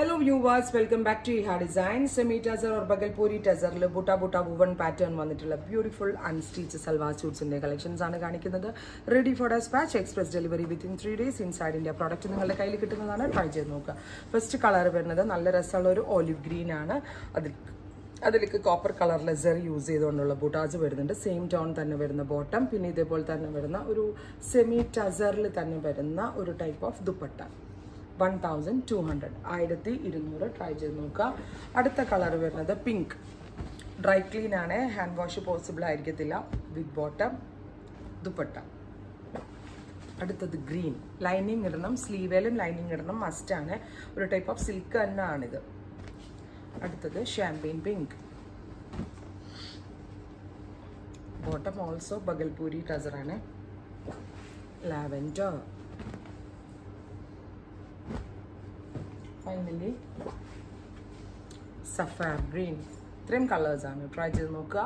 Hello viewers welcome back to Iha design semi tussar or Bhagalpuri ടസറിൽ butta butta woven pattern വന്നിട്ടുള്ള beautiful unstitched salwar സ്യൂട്ട്സിന്റെ collections ആണ് കാണിക്കുന്നത്. Ready for dispatch express delivery within three days inside India product നിങ്ങളുടെ കയ്യിൽ കിട്ടുന്നതാണ്. Try ചെയ്ത് നോക്കുക. ഫസ്റ്റ് കളർ വരുന്നത് നല്ല രസമുള്ള ഒരു ഒലിവ് ഗ്രീൻ ആണ്. അതിൽ അതിലേക്ക് കോപ്പർ കളർ ലെസർ യൂസ് ചെയ്തുകൊണ്ടുള്ള ബുട്ടാസ് വരുന്നുണ്ട്. സെയിം ടോൺ തന്നെ വരുന്ന ബോട്ടം പിന്നെ ഇതേപോലെ തന്നെ വരുന്ന ഒരു സെമി ടസറിൽ തന്നെ വരുന്ന ഒരു type of dupatta. One thousand two hundred ആയിരത്തി ഇരുന്നൂറ് ട്രൈ ചെയ്ത് നോക്കുക. അടുത്ത കളർ വരുന്നത് പിങ്ക് ഡ്രൈ ക്ലീൻ ആണ്. ഹാൻഡ് വാഷ് പോസിബിൾ ആയിരിക്കത്തില്ല. With bottom dupatta. അടുത്തത് ഗ്രീൻ ലൈനിങ് ഇടണം. സ്ലീവേലും ലൈനിങ് ഇടണം. മസ്റ്റാണ് ഒരു ടൈപ്പ് ഓഫ് സിൽക്ക് തന്നെ ആണിത് അടുത്തത് champagne pink bottom also Bhagalpuri ടസറാണ് lavender finally സഫാർ ഗ്രീൻ ഇത്രയും കളേഴ്സാണ് ട്രൈ ചെയ്ത് നോക്കുക.